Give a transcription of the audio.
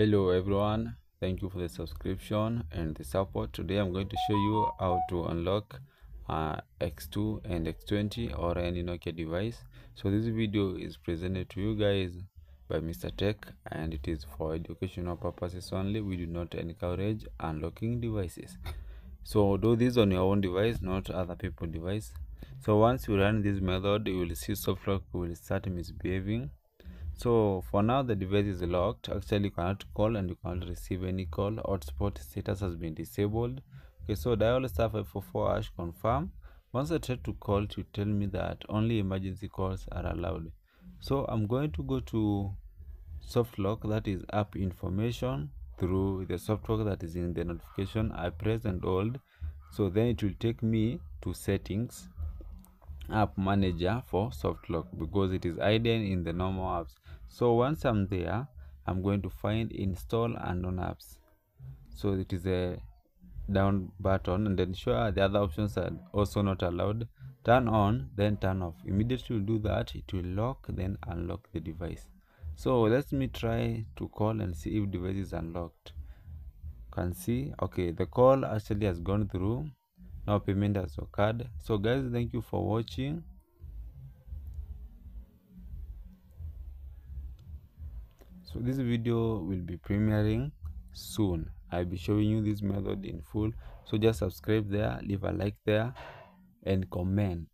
hello everyone. Thank you for the subscription and the support. Today i'm going to show you how to unlock uh, x2 and x20 or any nokia device. So this video is presented to you guys by mr tech and it is for educational purposes only. We do not encourage unlocking devices. So do this on your own device not other people device. So once you run this method you will see softlock will start misbehaving so for now the device is locked. Actually you cannot call and you cannot receive any call. Hotspot status has been disabled. Okay so dial star 544 hash confirm. Once i try to call to tell me that only emergency calls are allowed. So i'm going to go to soft lock that is app information through the software that is in the notification i press and hold. So then it will take me to settings app manager for softlock because it is hidden in the normal apps. So once i'm there i'm going to find install and on apps. So it is a down button and ensure the other options are also not allowed. Turn on then turn off. Immediately you do that it will lock then unlock the device. So let me try to call and see if device is unlocked. Can see okay the call actually has gone through no payment has occurred so guys thank you for watching. So this video will be premiering soon. I'll be showing you this method in full. So just subscribe there leave a like there and comment